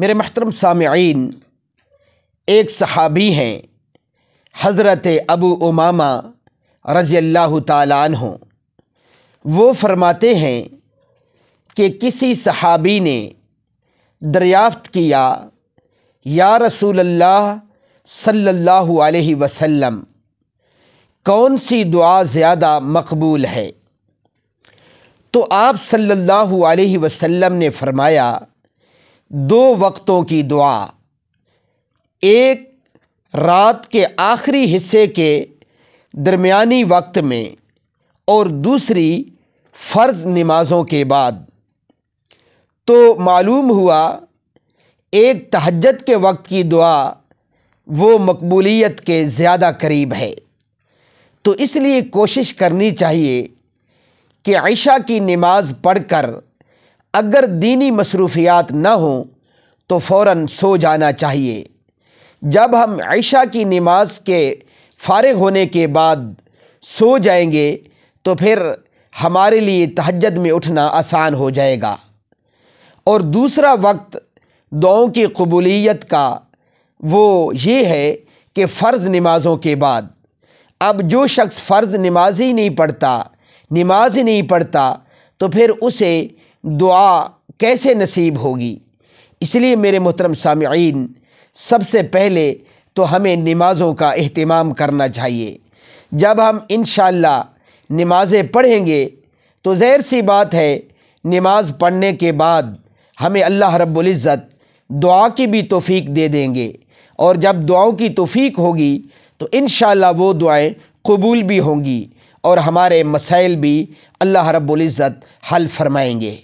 मेरे महतरम सामीन एक सहाबी हैं, हज़रत अबू उमामा रज़ी अल्लाह तु वो फरमाते हैं कि किसी सहाबी ने दरियाफ़्त किया, या रसूल अल्लाह सल्लल्लाहु अलैहि वसल्लम, कौन सी दुआ ज़्यादा मकबूल है? तो आप सल्लल्लाहु अलैहि वसल्लम ने फरमाया दो वक्तों की दुआ। एक, रात के आखिरी हिस्से के दरमियानी वक्त में, और दूसरी, फ़र्ज़ नमाज़ों के बाद। तो मालूम हुआ, एक तहज्जद के वक्त की दुआ, वो मकबूलियत के ज़्यादा करीब है। तो इसलिए कोशिश करनी चाहिए कि ऐशा की नमाज़ पढ़कर अगर दीनी मसरूफियात ना हो तो फ़ौर सो जाना चाहिए। जब हम ऐशा की नमाज़ के फारग होने के बाद सो जाएँगे तो फिर हमारे लिए तहजद में उठना आसान हो जाएगा। और दूसरा वक्त दुआओं की कबूलियत का, वो ये है कि फ़र्ज़ नमाज़ों के बाद। अब जो शख्स फ़र्ज़ नमाज़ ही नहीं पढ़ता, नमाज़ ही नहीं पढ़ता तो फिर उसे दुआ कैसे नसीब होगी? इसलिए मेरे मोहतरम सामीन सबसे पहले तो हमें नमाज़ों का अहतमाम करना चाहिए। जब हम इन नमाज़ें पढ़ेंगे तो ज़हर सी बात है, नमाज़ पढ़ने के बाद हमें अल्लाह रब्बुल दुआ की भी तोफ़ी दे देंगे। और जब दुआओं की तोफ़ी होगी तो इन वो दुआएँ कबूल भी होंगी और हमारे मसाइल भी अल्लाह रब्बुल हल फरमाएँगे।